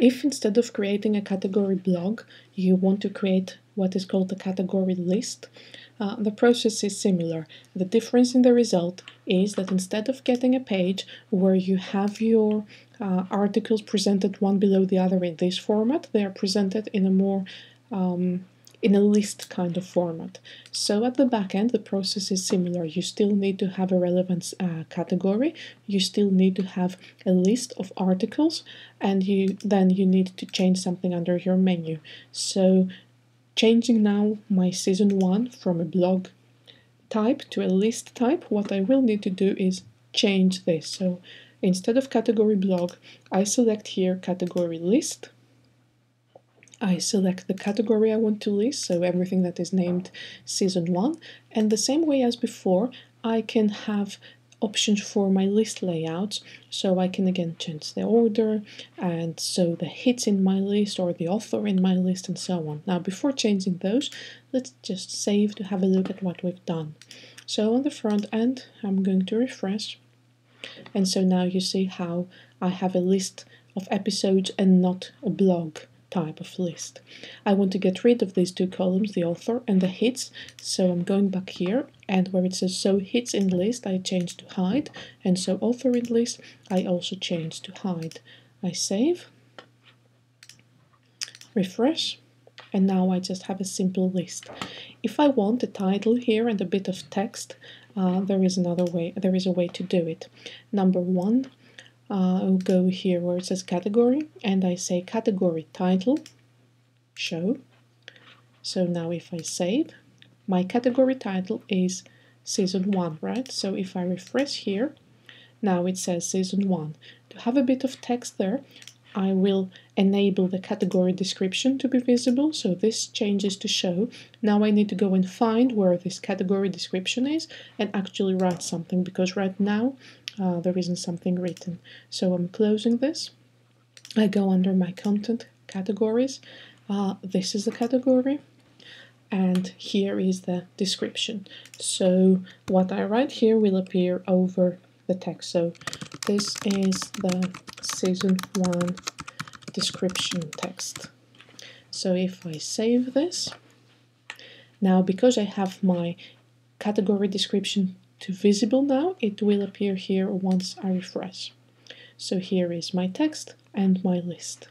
If instead of creating a category blog, you want to create what is called a category list, uh, the process is similar. The difference in the result is that instead of getting a page where you have your uh, articles presented one below the other in this format, they are presented in a more um, in a list kind of format. So at the back end, the process is similar. You still need to have a relevance uh, category. You still need to have a list of articles, and you then you need to change something under your menu. So changing now my season one from a blog type to a list type, what I will need to do is change this. So instead of category blog, I select here category list I select the category I want to list, so everything that is named season 1, and the same way as before, I can have options for my list layouts, so I can again change the order and so the hits in my list or the author in my list and so on. Now before changing those, let's just save to have a look at what we've done. So on the front end, I'm going to refresh, and so now you see how I have a list of episodes and not a blog type of list. I want to get rid of these two columns, the author and the hits, so I'm going back here and where it says so hits in list I change to hide and so author in list I also change to hide. I save, refresh and now I just have a simple list. If I want a title here and a bit of text, uh, there is another way, there is a way to do it. Number one, uh, I'll go here where it says category and I say category title show. So now if I save my category title is season 1 right? So if I refresh here now it says season 1 to have a bit of text there I will enable the category description to be visible. So this changes to show. Now I need to go and find where this category description is and actually write something because right now uh, there isn't something written. So I'm closing this. I go under my content categories. Uh, this is the category and here is the description. So what I write here will appear over the text. So this is the season one description text. So if I save this, now because I have my category description to visible now, it will appear here once I refresh. So here is my text and my list.